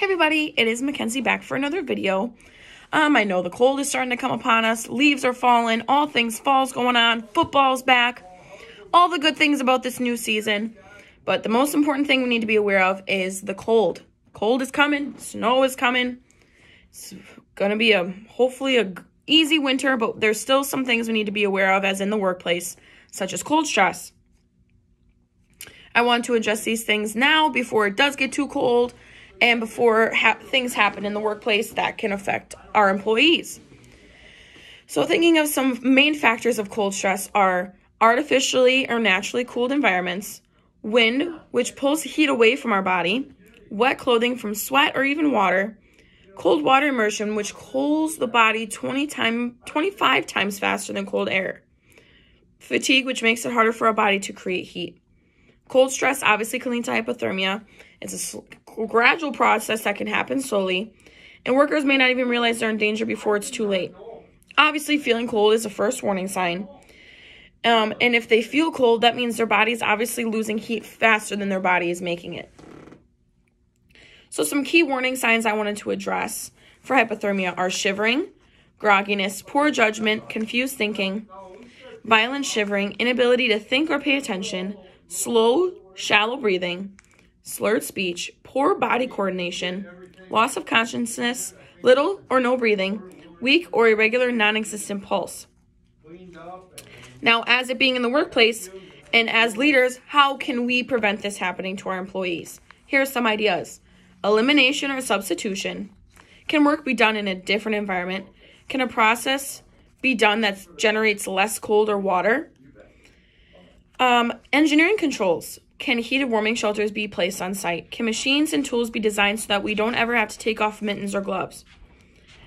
Hey everybody, it is Mackenzie back for another video. Um, I know the cold is starting to come upon us, leaves are falling, all things fall's going on, football's back, all the good things about this new season. But the most important thing we need to be aware of is the cold. Cold is coming, snow is coming. It's gonna be a hopefully a easy winter, but there's still some things we need to be aware of as in the workplace, such as cold stress. I want to address these things now before it does get too cold and before ha things happen in the workplace that can affect our employees. So, thinking of some main factors of cold stress are artificially or naturally cooled environments, wind, which pulls heat away from our body, wet clothing from sweat or even water, cold water immersion, which cools the body 20 time, 25 times faster than cold air, fatigue, which makes it harder for our body to create heat. Cold stress obviously can lead to hypothermia. It's a gradual process that can happen slowly, and workers may not even realize they're in danger before it's too late. Obviously, feeling cold is a first warning sign. Um, and if they feel cold, that means their body's obviously losing heat faster than their body is making it. So, some key warning signs I wanted to address for hypothermia are shivering, grogginess, poor judgment, confused thinking, violent shivering, inability to think or pay attention, slow, shallow breathing, slurred speech, poor body coordination, loss of consciousness, little or no breathing, weak or irregular non existent pulse. Now, as it being in the workplace and as leaders, how can we prevent this happening to our employees? Here are some ideas elimination or substitution. Can work be done in a different environment? Can a process be done that generates less cold or water? Um, engineering controls. Can heated warming shelters be placed on site? Can machines and tools be designed so that we don't ever have to take off mittens or gloves?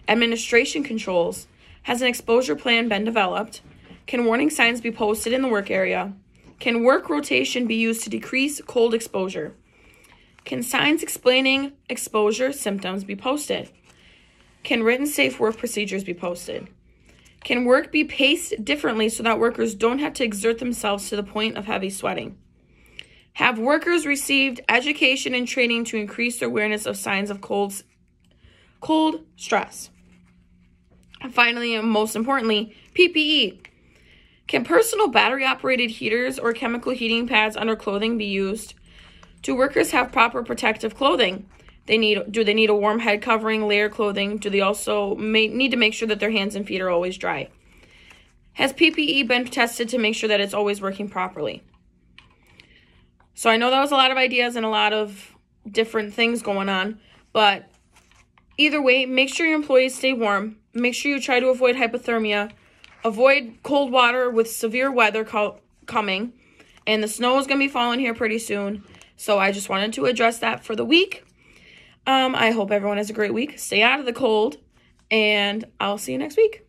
Administration controls. Has an exposure plan been developed? Can warning signs be posted in the work area? Can work rotation be used to decrease cold exposure? Can signs explaining exposure symptoms be posted? Can written safe work procedures be posted? Can work be paced differently so that workers don't have to exert themselves to the point of heavy sweating? Have workers received education and training to increase their awareness of signs of cold, cold stress? And finally, and most importantly, PPE. Can personal battery operated heaters or chemical heating pads under clothing be used? Do workers have proper protective clothing? They need do they need a warm head covering, layer clothing? Do they also may, need to make sure that their hands and feet are always dry? Has PPE been tested to make sure that it's always working properly? So I know that was a lot of ideas and a lot of different things going on, but either way, make sure your employees stay warm. Make sure you try to avoid hypothermia. Avoid cold water with severe weather co- coming. And the snow is going to be falling here pretty soon. So I just wanted to address that for the week. Um, I hope everyone has a great week. Stay out of the cold. And I'll see you next week.